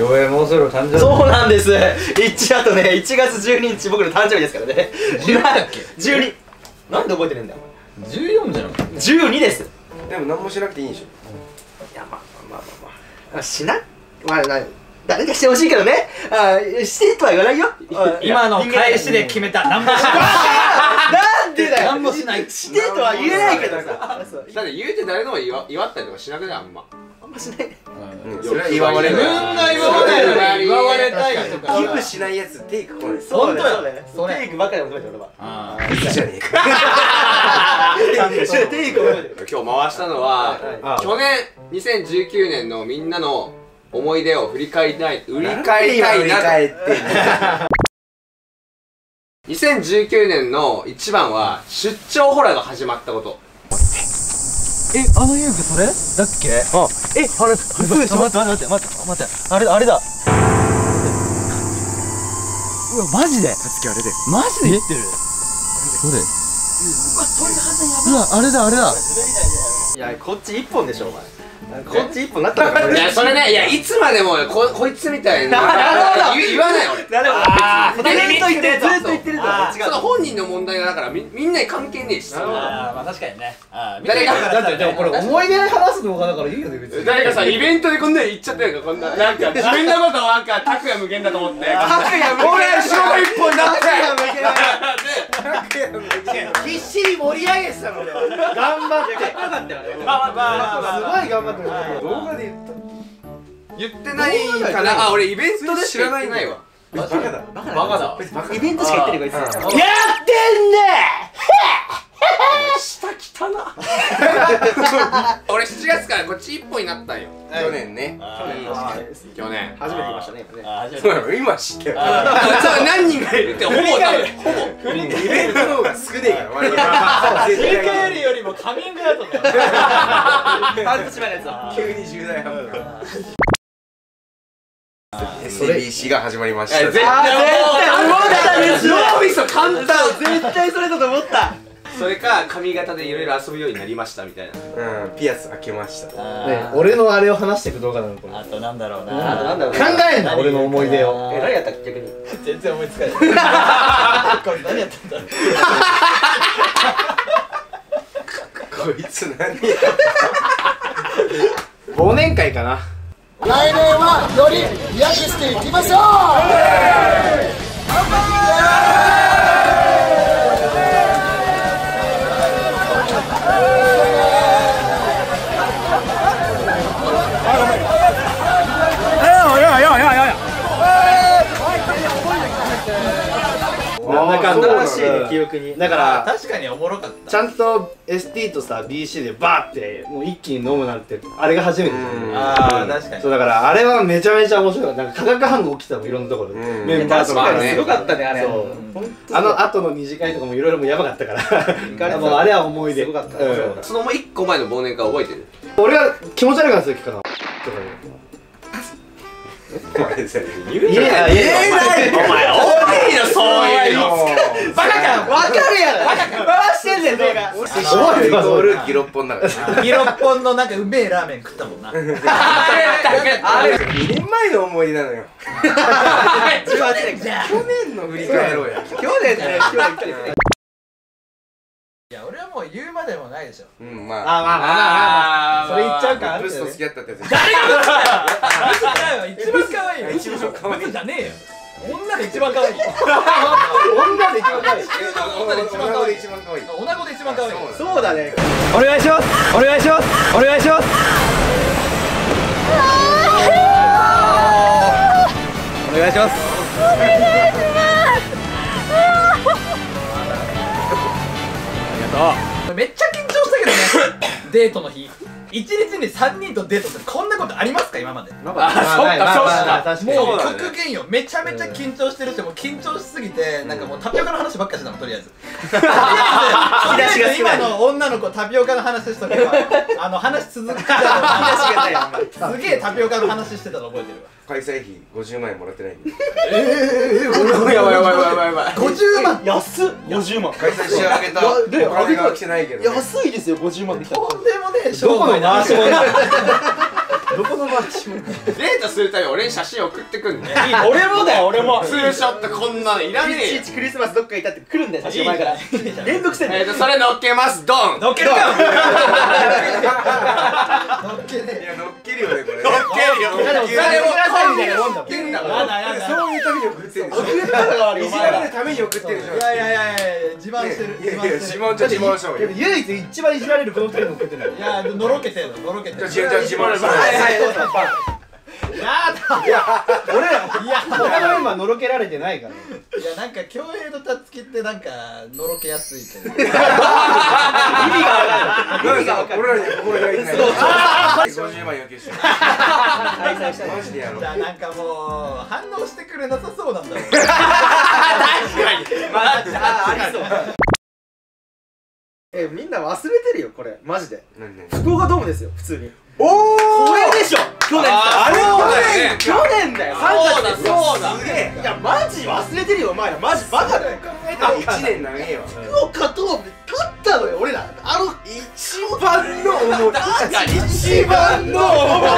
よえもうそろ誕生日。そうなんです。一あとね1月12日僕の誕生日ですからね。12だっけ？12なんで覚えてるんだよ。14じゃなかっ12です。でも何もしなくていいんでしょ。いやまあまあまあまあまあ。しなまあな誰かしてほしいけどね。あしてとは言わないよ。あ今の返しで決めた。何もしない。なんでだよ。何もしない。してとは言えないけどさ。だって言うて誰でも祝祝ったりとかしなくない？あんま。あんましない。ねうん。それは祝われる自分が祝われる祝われたいとか。ギブしないやつテイク来ないそうだよ本当よ。そうだよ。テイクばっかり求めてる俺は。あじゃねえか。テイクを求めてる今日回したのは、あ去年2019年のみんなの思い出を振り返りたい。振り返りたいなってんの？2019年の一番は出張ホラーが始まったことえあの遊具それ？だっけ？あ。えあれ嘘でしょ待って待って待って待ってあれあれだ。うわマジで？つきあれでマジで言ってる。どれ？うわあれだあれだ。いやこっち一本でしょお前こっち一本なったのかいやそれねいやいつまでもここいつみたいな。なるほど。言言わない俺なるほど。ずーっと言ってるずっと言ってるとその本人の問題だからみみんなに関係ねえし。あーまあ確かにね。あー誰がだってでもこれ思い出話す動画だからいいよね別に。誰かさイベントでこんなの言っちゃったやんかこんななんか 自分のことなんか拓也無限だと思って。拓也無限。俺仕事一本だって必死に盛り上げてたの俺は頑張ってかったよねまあまあまあまあすごい頑張ってる動画で言った言ってないかなあ俺イベントで知らないわバカだバカバカだバカイベントしか言ってないこいつやってんね下汚な 俺7月からこっち一本になったんよ。去年ね。あー。去年。初めて言いましたね今今知ったよそう何人がいるってほぼ多分ほぼイベントの方が少ねえから振り返るよりもカミングアウトだよ半年前のやつは急に重大発表 SBC が始まりました絶対思っ た。です脳みそ簡単。絶対それだと思ったそれか髪型でいろいろ遊ぶようになりましたみたいな。うんピアス開けましたね俺のあれを話していく動画なのこれ。あとなんだろうな。なんだろう考えんな俺の思い出を。え何やったっけ逆に？全然思いつかない。これ何やったんだろう。こいつ何や忘年会かな。来年はよりリアクしていきましょう。なんに。だから確かにおもろかった。ちゃんと ST とさ BC でバーってもう一気に飲むなんてあれが初めてじゃん。ああ確かに。そうだからあれはめちゃめちゃ面白い。なんか化学反応起きたもんいろんなところで。うん。メンバーとか確かにすごかったねあれ。そう。あの後の二次会とかもいろいろもうやばかったから。もうあれは思い出。すごかった。うん。そのもう一個前の忘年会覚えてる？俺が気持ち悪いからするかなとか言言えない言えないお前多いよそういうのバカか分かるやろ回してんねん動画覚えてますイコールギロッポンだからギロッポンのなんかうめえラーメン食ったもんな。あれ2年前の思い出なのよ。18年じゃあ去年の振り返ろうや。去年ね去年去年いや俺はもう言うまでもないでしょ。うんまあ。あまあまあまあ。あそれ言っちゃうかあるブスと付き合ったってやつ誰がブスだよ。ブスだよ。一番可愛いよ。一番可愛い。ブスじゃねえよ女で一番可愛い。女で一番可愛い。女で一番可愛い。一番可愛い女子で一番可愛いそうだねお願いします。お願いします。お願いします。お願いします。めっちゃ緊張したけどね。デートの日一日に3人とデートってこんなことありますか？今まで。もあそっかそっか。確かに。う極限よ。めちゃめちゃ緊張してるしもう緊張しすぎてなんかもうタピオカの話ばっかりしてたのとりあえず。とりあえずとりあえず今の女の子タピオカの話しとけばあの話続くからすげえタピオカの話してたの覚えてるわ開催費50万円もらってないやばいやばいやばいやばいやばい。50万。安っ。50万。開催し上げた。お金が来てないけどね。安いですよ50万ってとんでもねえどこの回し物どこの街もデートするた俺に写真送ってくんね。俺もだよ。俺も。ツーショットこんなのいらねいちえよ。いちクリスマスどっかいたって来るんだよ。写真前から。めんどくせえんだよ。えーとそれ乗っけます。ドン。乗っけるか。いや乗っけるよねこれ乗っけるよ。いやでも誰もくださいみたいなもんだから。やだやだそういうために送ってるでしょ送ったのが悪いいじられるために送ってるでしょいやいやいやいや自慢してる。いやいや自慢してる。自慢じゃ自慢しいいでも唯一一番いじられるこの二人も送ってないいやのろけてるの。のろけてるじゃあ自慢した方がいいはいはいそうだやだ。俺らいや他のメンバーのろけられてないから。いやなんか競泳とたつきってなんかのろけやすいけど。意味がわかるなんか俺らには心開いてない。50万要求して開催したいマジでやろう。じゃあなんかもう反応してくれなさそうなんだよあありそうえみんな忘れてるよこれ。マジで。福岡ドームですよ普通に。おおこれでしょ去年あれ去ね年去年だよ。3月ですよそうだすげえ。いやマジ忘れてるよお前ら。マジバカだよ。1年長えわ福岡ドームで立ったのよ俺ら。あの一番の思い一番の思い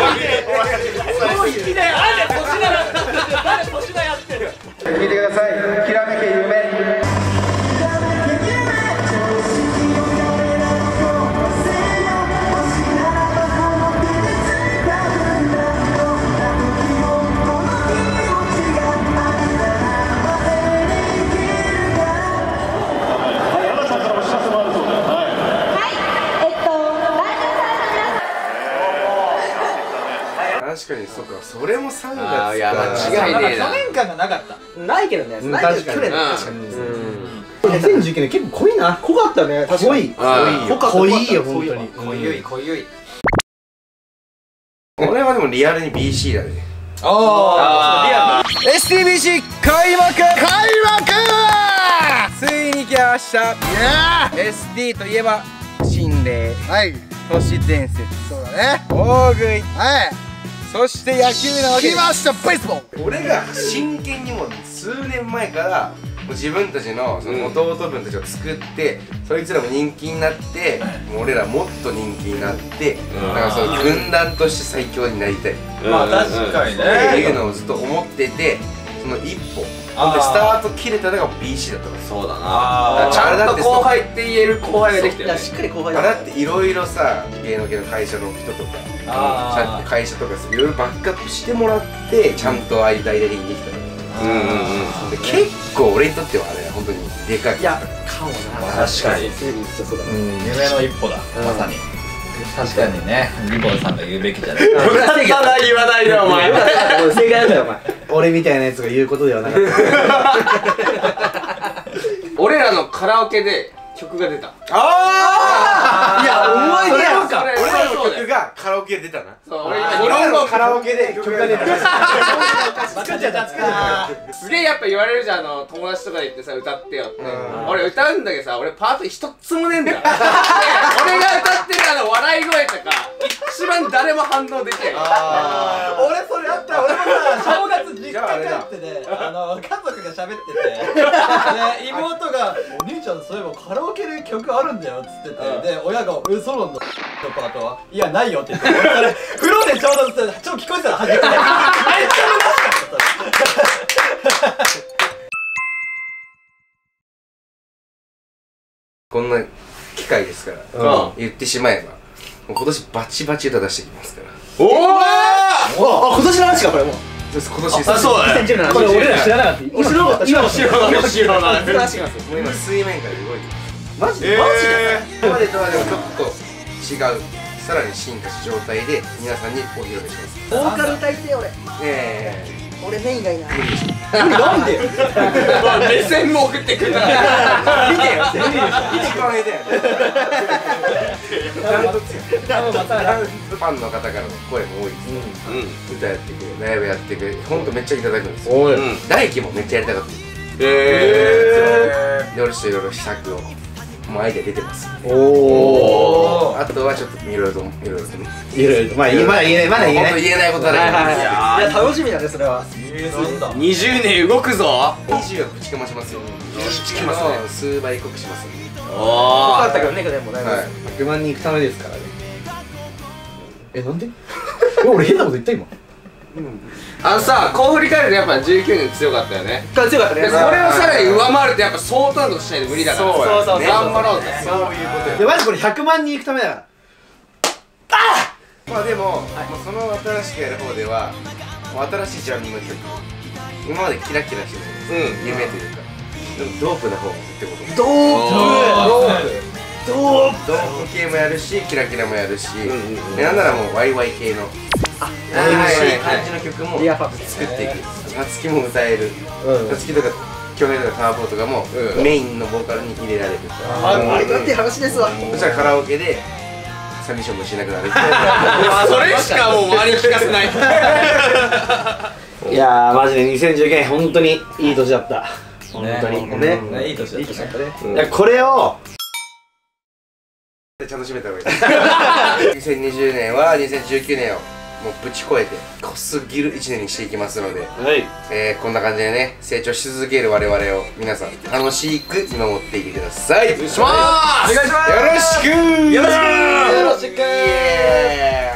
確かにそっか。それも3月あーい。やか間違いねえな。去年間がなかった。ないけどね。ないけど去年うん。確かに。2019年結構濃いな。濃かったね。確かに。濃い。濃かった濃いよそういえば本濃ゆい濃ゆい俺はでもリアルに BC だね。あ STBC 開幕。開幕！ついに来ました。いや SD といえば心霊。ーはい。都市伝説。そうだね。大食い。はいそして野球なわけ来ましたベースボール。俺が真剣にもう数年前からもう自分たちのその弟分たちを作って、そいつらも人気になってもう俺らもっと人気になってなんかその軍団として最強になりたい。ってまあ確かにね。いうのをずっと思っててその一歩。ほんでスタート切れたのが BC だったからそうだなちゃんと後輩って言える後輩ができたよね。いやしっかり後輩あだだっていろいろさ芸能系の会社の人とかあー。ちゃんと会社とかいろいろバックアップしてもらってちゃんと間間にできたうんうんうん。で結構俺にとってはあれ本当にでかいいやかもな。確かに。そうだな。夢の一歩だ。まさに確かにね。リボンさんが言うべきじゃない。まだ言わないでお前。正解だよお前。俺みたいなやつが言うことではなかった。俺らのカラオケで曲が出た。あいや思い出やんそれ俺らのそうだよ曲がカラオケで出たな。そう俺今日本語カラオケで曲が出た。作っちゃった。作っちゃっすげえやっぱ言われるじゃんあの友達とかで言ってさ歌ってよって。うん。俺歌うんだけどさ俺パート一つもねえんだ。よで俺が歌ってるあの笑い声とか一番誰も反応できない。俺それあった俺もさ正月実家帰ってねあの家族が喋ってて。で妹が「お兄ちゃんそういえばカラオケで曲あるんだよ」っつってて。で親が「えそうなんだ」のパートはいやないよって言って。それ風呂でちょうどちょっと聞こえてたの初めて。めっちゃ虚しかったこんな機会ですから。うん言ってしまえば今年バチバチ歌出してきますから。おおたあ今年の話かこれもう。今年あそうだね。2017これ俺ら知らなかった。今今知らなかった。知らない。今水面下で動いてマジで？マジで？今までとはでもちょっと違う。さらに進化した状態で皆さんにお披露目します。ボーカル歌いてえ俺え。俺メインがいない。無理でしょなんで？よ目線も送ってくるな見てよ。一番下手やねちゃんとちゃんとファンの方からの声も多いです、歌やってくれライブやってくれほんとめっちゃいただくんですよ。うん大輝もめっちゃやりたかったえで俺ちょっといろいろ試作をもうアイデア出てます。おあとはちょっといろいろと。いろいろとねいろいろと。まあまだ言えないまだ言えない。本当言えないことはない。はいはいはい。いや楽しみだねそれは。20年動くぞ。20はぶちかましますよ。ぶちかますね。数倍濃くしますんでおよかおったけどねでもだいぶはい。100万人行くためですからね。えなんで？え俺変なこと言った今あのさこう振り返るとやっぱ19年強かったよね。強かったね。でそれをさらに上回るとやっぱ相当なことしないと無理だから。そうそうそうそう。頑張ろうぜそう。いうことよでマジこれ100万人いくためだから。まあでも、もうその新しくやる方ではもう新しいジャンルの曲今までキラキラしてる、うん。夢というか。でもドープな方ってことドープ！ドープ！ドープ。系もやるしキラキラもやるし、んうん。でなんならもうワイワイ系のしい感じの曲もリアファク作っていく。夏希も歌える。夏希とか京平とかタワーポーとかもうん。メインのボーカルに入れられるああれだって話ですわ。そしたらカラオケで寂しい思いしなくなる。それしかもう周りに聞かせない。いやーマジで2019年本当にいい年だった。本当に。ね。ね。いい年だったね。いやこれをちゃんと締めた方がいい。2020年は2019年をもうぶち越えて濃すぎる1年にしていきますので、はい。えー、こんな感じでね成長し続ける我々を皆さん楽しく見守っていてください。お願いします。よろしくよろしくよろしく